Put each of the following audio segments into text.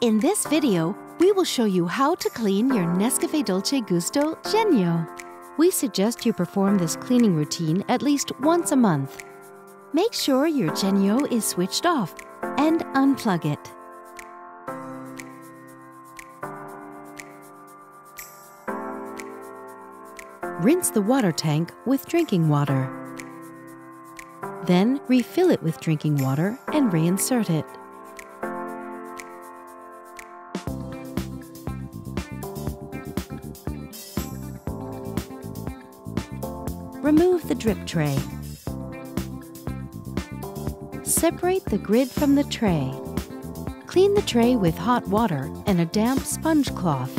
In this video, we will show you how to clean your Nescafe Dolce Gusto Genio. We suggest you perform this cleaning routine at least once a month. Make sure your Genio is switched off and unplug it. Rinse the water tank with drinking water. Then refill it with drinking water and reinsert it. Remove the drip tray. Separate the grid from the tray. Clean the tray with hot water and a damp sponge cloth.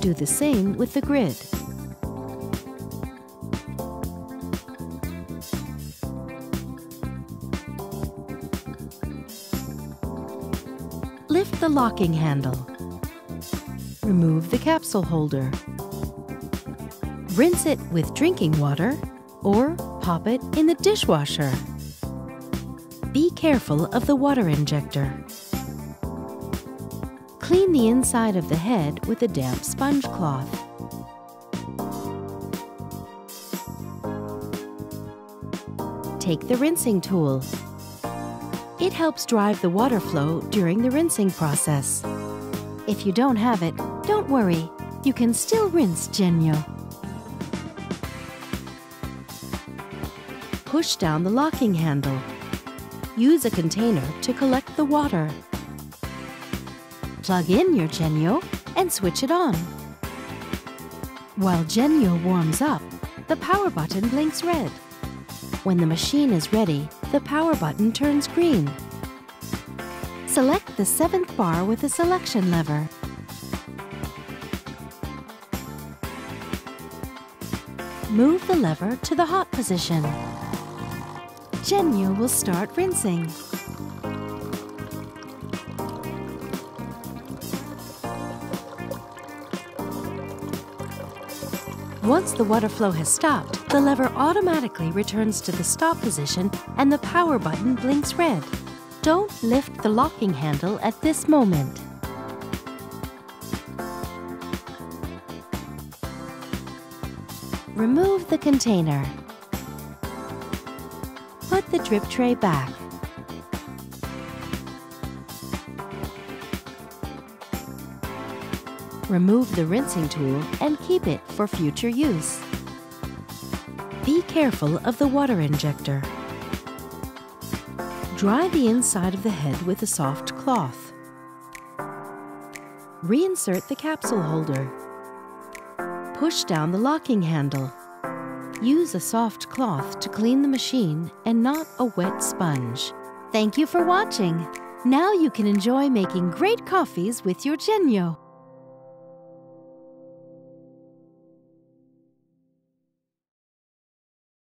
Do the same with the grid. Lift the locking handle. Remove the capsule holder. Rinse it with drinking water or pop it in the dishwasher. Be careful of the water injector. Clean the inside of the head with a damp sponge cloth. Take the rinsing tool. It helps drive the water flow during the rinsing process. If you don't have it, don't worry. You can still rinse Genio. Push down the locking handle. Use a container to collect the water. Plug in your Genio and switch it on. While Genio warms up, the power button blinks red. When the machine is ready, the power button turns green. Select the seventh bar with the selection lever. Move the lever to the hot position. Genio will start rinsing. Once the water flow has stopped, the lever automatically returns to the stop position and the power button blinks red. Don't lift the locking handle at this moment. Remove the container. The drip tray back. Remove the rinsing tool and keep it for future use. Be careful of the water injector. Dry the inside of the head with a soft cloth. Reinsert the capsule holder. Push down the locking handle. Use a soft cloth to clean the machine and not a wet sponge. Thank you for watching. Now you can enjoy making great coffees with your Genio.